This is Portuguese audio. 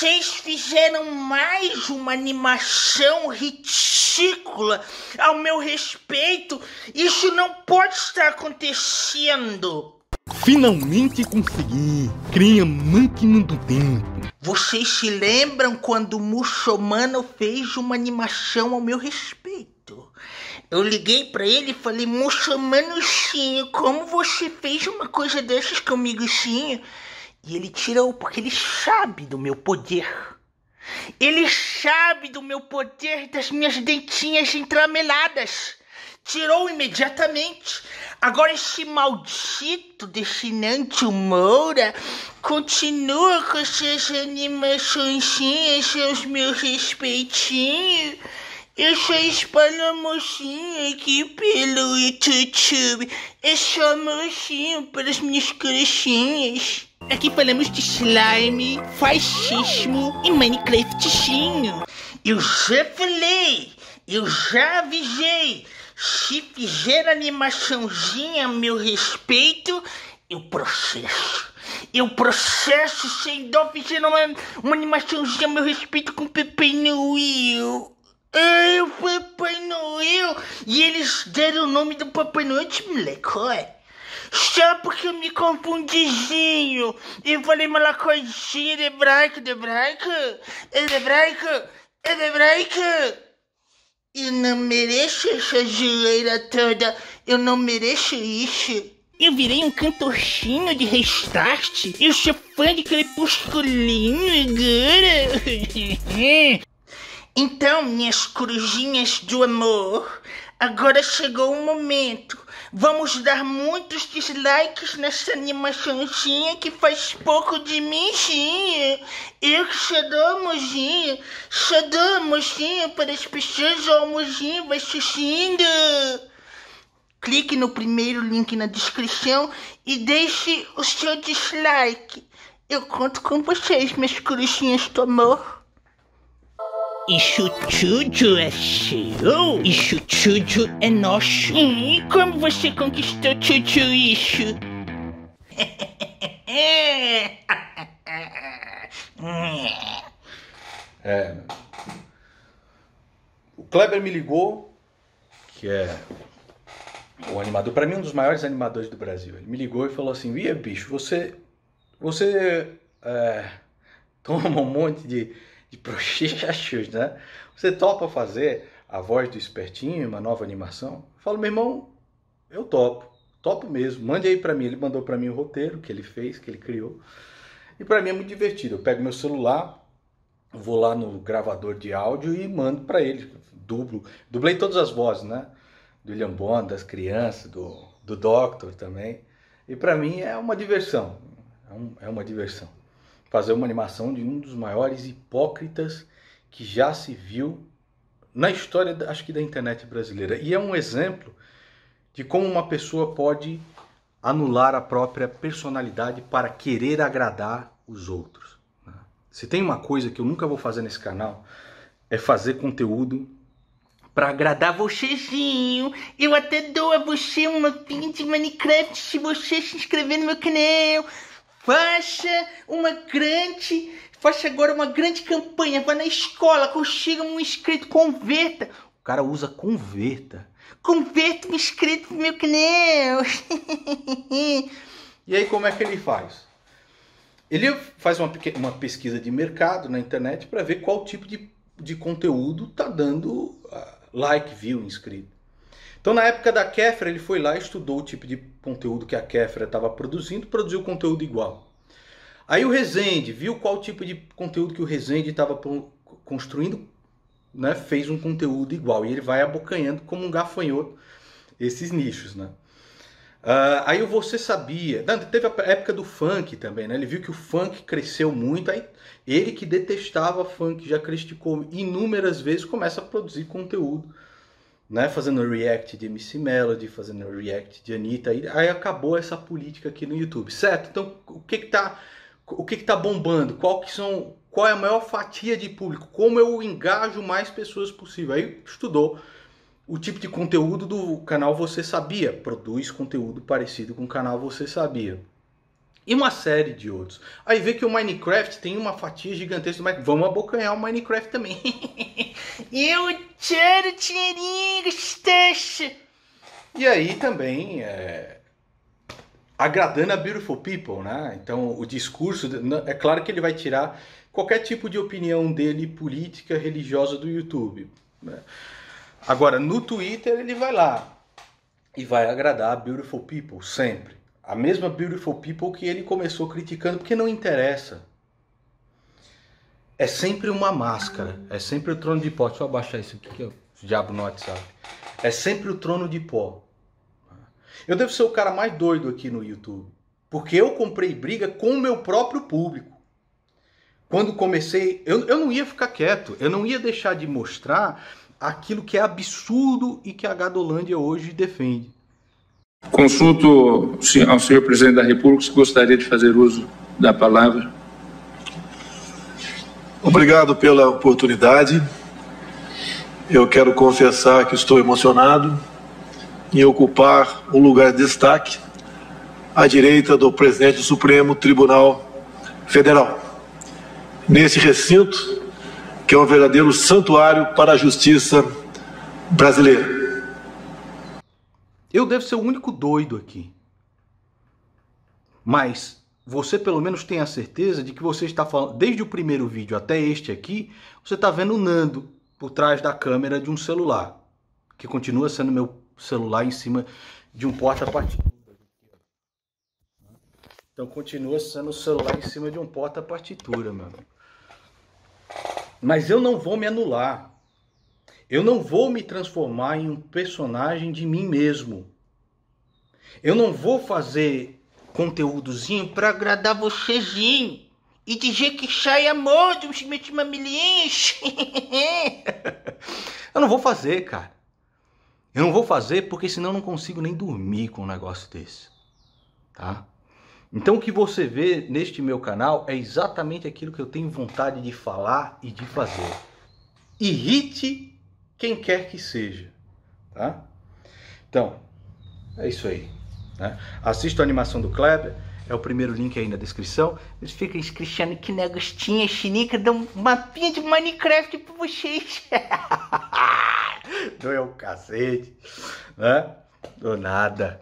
Vocês fizeram mais uma animação ridícula ao meu respeito. Isso não pode estar acontecendo. Finalmente consegui! Criei a máquina do tempo. Vocês se lembram quando o Muxomano fez uma animação ao meu respeito? Eu liguei para ele e falei, Muxomano sim, como você fez uma coisa dessas comigo sim? E ele tirou porque ele sabe do meu poder. Ele sabe do meu poder das minhas dentinhas entrameladas. Tirou imediatamente. Agora esse maldito destinante Moura continua com essas animações, seus meus respeitinhos. Eu só espalho a mocinha aqui pelo YouTube. É só mocinho para as minhas crochinhas. Aqui falamos de slime, fascismo e Minecraftinho. Eu já falei, eu já avisei. Se fizer animaçãozinha a meu respeito, eu processo. Eu processo sem dó fizer uma, uma animaçãozinha a meu respeito com Papai Noel. Ai, o Papai Noel. E eles deram o nome do Papai Noel de moleque, olha. Só porque eu me confundizinho e falei uma coisinha de hebraico, de hebraico, é de hebraico, é de hebraico. Eu não mereço essa zoeira toda, eu não mereço isso. Eu virei um cantorchinho de restart. Eu sou fã de crepusculinho agora. então, minhas corujinhas do amor, agora chegou o momento Vamos dar muitos dislikes nessa animaçãozinha que faz pouco de mim. Eu que só dou mozinho, só dou para as pessoas, ó, mozinho vai assistindo. Clique no primeiro link na descrição e deixe o seu dislike. Eu conto com vocês, minhas coruchinhas do amor. Isso tudo é seu? Isso tudo é nosso? E como você conquistou tudo isso? É. O Kleber me ligou, que é o animador, para mim um dos maiores animadores do Brasil. Ele me ligou e falou assim: "Via bicho, você você é, toma um monte de de prochechachos, né? Você topa fazer a voz do espertinho, uma nova animação? Eu falo, meu irmão, eu topo, topo mesmo. Mande aí para mim. Ele mandou para mim o roteiro que ele fez, que ele criou. E para mim é muito divertido. Eu pego meu celular, vou lá no gravador de áudio e mando para ele. Dublo, dublei todas as vozes, né? Do William Bond, das crianças, do, do Doctor também. E para mim é uma diversão. É, um, é uma diversão fazer uma animação de um dos maiores hipócritas que já se viu na história, acho que da internet brasileira. E é um exemplo de como uma pessoa pode anular a própria personalidade para querer agradar os outros. Né? Se tem uma coisa que eu nunca vou fazer nesse canal, é fazer conteúdo para agradar vocêzinho. Eu até dou a você uma pinha de Minecraft se você se inscrever no meu canal. Faça uma grande, faça agora uma grande campanha. Vá na escola, consiga um inscrito, converta. O cara usa converta. Converta um inscrito meu canal. e aí como é que ele faz? Ele faz uma, uma pesquisa de mercado na internet para ver qual tipo de, de conteúdo tá dando uh, like, view, inscrito. Então, na época da Kéfera, ele foi lá, estudou o tipo de conteúdo que a Kéfera estava produzindo, produziu conteúdo igual. Aí o Rezende viu qual tipo de conteúdo que o Rezende estava construindo, né, fez um conteúdo igual. E ele vai abocanhando como um gafanhoto esses nichos. Né? Uh, aí o Você Sabia. Não, teve a época do funk também, né? Ele viu que o funk cresceu muito. Aí ele que detestava funk, já criticou inúmeras vezes, começa a produzir conteúdo né, fazendo react de MC Melody, fazendo react de Anitta, aí, aí acabou essa política aqui no YouTube, certo? Então, o que que tá, o que que tá bombando? Qual que são, qual é a maior fatia de público? Como eu engajo mais pessoas possível? Aí estudou o tipo de conteúdo do canal Você Sabia, produz conteúdo parecido com o canal Você Sabia. E uma série de outros. Aí vê que o Minecraft tem uma fatia gigantesca do Minecraft. Vamos abocanhar o Minecraft também. Eu quero dinheirinho, gostaste. E aí também é, agradando a beautiful people, né? Então o discurso, é claro que ele vai tirar qualquer tipo de opinião dele política, religiosa do YouTube. Né? Agora no Twitter ele vai lá e vai agradar a beautiful people sempre. A mesma beautiful people que ele começou criticando porque não interessa. É sempre uma máscara, é sempre o trono de pó. Deixa eu abaixar isso aqui que eu diabo no WhatsApp. É sempre o trono de pó. Eu devo ser o cara mais doido aqui no YouTube. Porque eu comprei briga com o meu próprio público. Quando comecei, eu, eu não ia ficar quieto, eu não ia deixar de mostrar aquilo que é absurdo e que a Gadolândia hoje defende. Consulto ao senhor presidente da República se gostaria de fazer uso da palavra. Obrigado pela oportunidade. Eu quero confessar que estou emocionado em ocupar um lugar de destaque à direita do presidente do Supremo Tribunal Federal. Nesse recinto, que é um verdadeiro santuário para a justiça brasileira. Eu devo ser o único doido aqui. Mas você pelo menos tem a certeza de que você está falando, desde o primeiro vídeo até este aqui, você está vendo o Nando por trás da câmera de um celular, que continua sendo meu celular em cima de um porta-partitura. Então continua sendo o celular em cima de um porta-partitura, amigo. Mas eu não vou me anular. Eu não vou me transformar em um personagem de mim mesmo. Eu não vou fazer conteúdozinho para agradar vocêzinho e dizer que sai amor dos meus mamilinhos. eu não vou fazer, cara. Eu não vou fazer porque senão eu não consigo nem dormir com um negócio desse. Tá? Então o que você vê neste meu canal é exatamente aquilo que eu tenho vontade de falar e de fazer. Irrite quem quer que seja. Tá? Então, é isso aí. Né? Assista a animação do Kleber. É o primeiro link aí na descrição. Eles ficam Cristiano, que negostinha, chinica, dá um mapinha de Minecraft pra vocês. É o cacete, né? Do nada.